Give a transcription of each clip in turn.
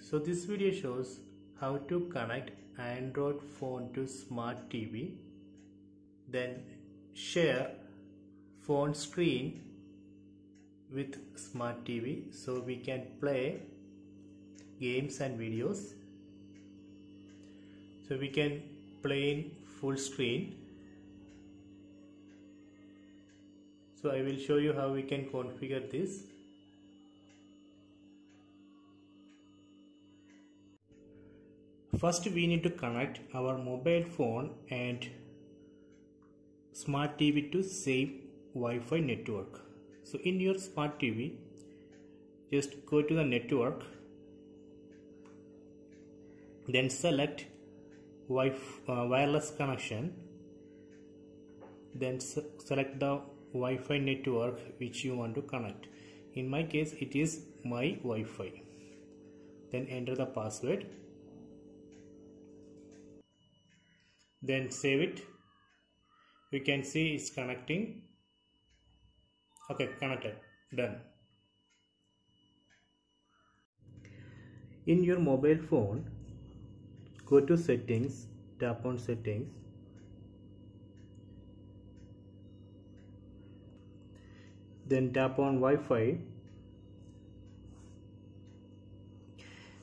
so this video shows how to connect Android phone to smart TV then share phone screen with smart TV so we can play games and videos. So we can play in full screen. So I will show you how we can configure this first we need to connect our mobile phone and smart TV to same Wi-Fi network. So in your smart TV just go to the network then select uh, wireless connection then select the Wi-Fi network which you want to connect. In my case it is my Wi-Fi. Then enter the password then save it. We can see it's connecting. Okay connected. Done. In your mobile phone go to settings tap on settings. Then tap on Wi-Fi.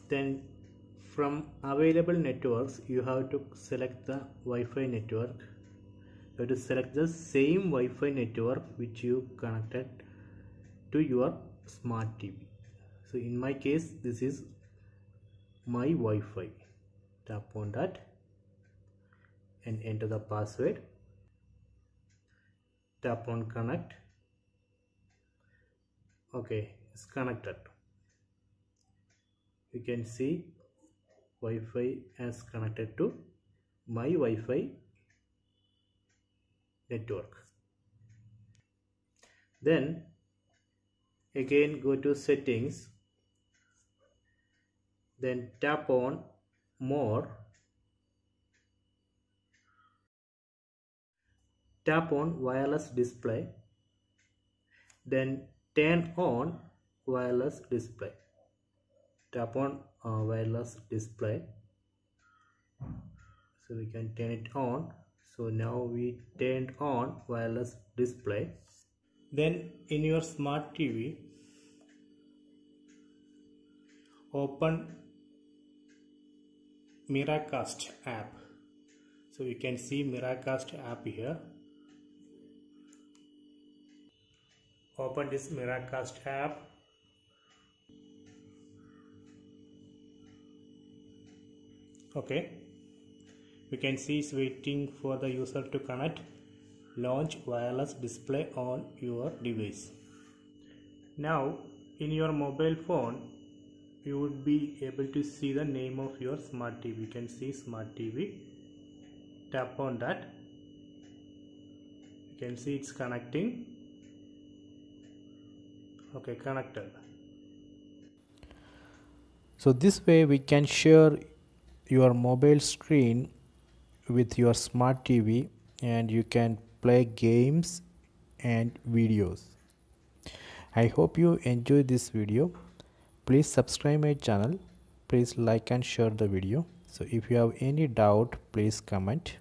Then from available networks you have to select the Wi-Fi network. You have to select the same Wi-Fi network which you connected to your smart TV so in my case this is my Wi-Fi. Tap on that and enter the password. Tap on connect. Okay it's connected. You can see Wi-Fi as connected to my Wi-Fi network. Then again go to settings then tap on more tap on wireless display then turn on wireless display tap on uh, wireless display. So we can turn it on. So now we turned on wireless display. Then in your smart TV open Miracast app. So you can see Miracast app here. Open this Miracast app okay. We can see it's waiting for the user to connect. Launch wireless display on your device. Now in your mobile phone you would be able to see the name of your smart TV you can see smart TV tap on that. You can see it's connecting. Okay connected. So this way we can share your mobile screen with your smart TV and you can play games and videos. I hope you enjoy this video. Please subscribe my channel. Please like and share the video. So if you have any doubt, please comment.